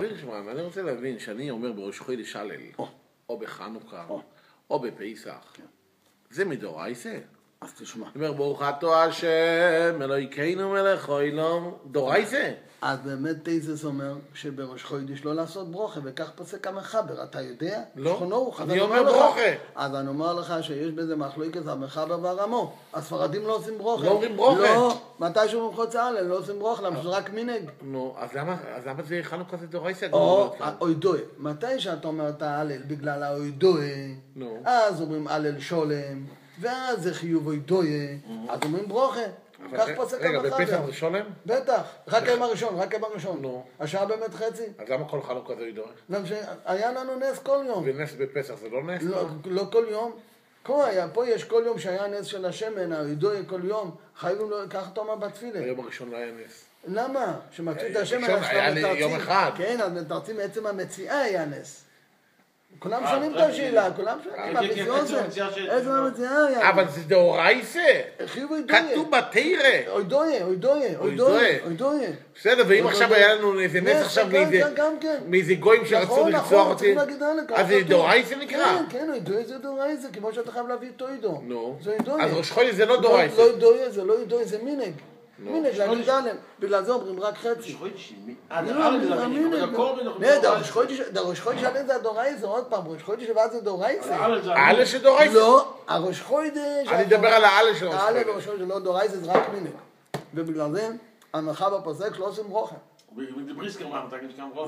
אני רוצה להבין, שאני אומר בראש חודש הלל, או. בחנוכה, או. בפסח, זה מדורייסה? אז תשמע. אומר, ברוך אתה השם, אלוהינו מלך עולם, דורייסה? אז באמת תייסס אומר שבראש חודש לא לעשות ברוכה, וכך פוסק המחבר, אתה יודע? לא, שכונו הוא, אז אני אומר ברוכה. אז אני אומר לך שיש בזה מחלוקת המחבר והרמו. הספרדים לא עושים ברוכה. לא אומרים ברוכה. לא, מתי שהוא מחוץ הלל, לא עושים ברוכה, למה שזה רק מנהג. נו, אז למה זה חנוכה זה דורייסה? או אוידוי, מתי שאתה אומר את ההלל בגלל האוידוי. אז אומרים הלל שולם, ואז זה חיוב אוידוי, אז אומרים ברוכה. כך פוסק רגע, בפסח. זה שולם? בטח, רק היום הראשון, רק היום הראשון. נו. השעה באמת חצי. אז למה כל חנוכה זה? גם שהיה לנו נס כל יום. ונס בפסח זה לא נס? לא, לא כל יום. פה היה, פה יש כל יום שהיה נס של השמן, האידוי כל יום, חייבים לו, ככה אתה אומר בתפילה. היום הראשון לא היה נס. למה? שמצאו את אה, השמן, ראשון היה לי. יום אחד. כן, אז מתרצים מעצם המציאה היה נס. כולם אה, שואלים את כן, השאלה, כולם שואלים, כן, מה כן, בזיון עצם זה? המציאה של- עצם המציאה היה. אבל זה דאורייסה! כתוב בתרא! אוידוי, אוידוי, אוידוי, אוידוי. בסדר, ואם. עכשיו היה לנו איזה נס נס, עכשיו מאיזה כן, כן. גויים שרצו נכון, לרצוח נכון, אותי, אז זה. דאורייסה נקרא? כן, כן, אוידוי זה דאורייסה, כמו שאתה חייב להביא את אוידו. נו. אז ראש חודש זה לא לא דאורייסה. אוידוי, זה לא אוידוי, זה מינג. בגלל זה אומרים רק חצי. אה, לא, זה הלל זה לא, המנהיג, מינג, אבל הכל בנוכחות נהדר, דורייסה. ראש חודש, ראש חודש הלל זה הדאורייסה, עוד פעם, ראש חודש לבד זה דאורייסה. הלל זה. שדאורייסה? לא, הראש חודש... אני מדבר על האלה של ראש האלה חודש. וראש חודש זה לא דאורייסה, זה רק מינג. ובגלל זה, המרחב הפוסק לא עושים ברוכה.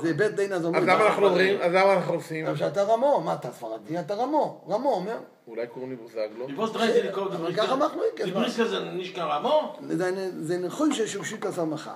זה בית דין אז אז אומרים. למה אנחנו אומרים? אז למה אנחנו עושים? אבל שאתה רמו, מה אתה ספרדי? אתה רמו, רמו אומר. אולי קוראים לי בוזגלו? לבוס דרייזי לקרוא אבל ככה מחלוקת, מה? לבריסקר זה נשקע רמו? זה- זה נכון עשה מחבר.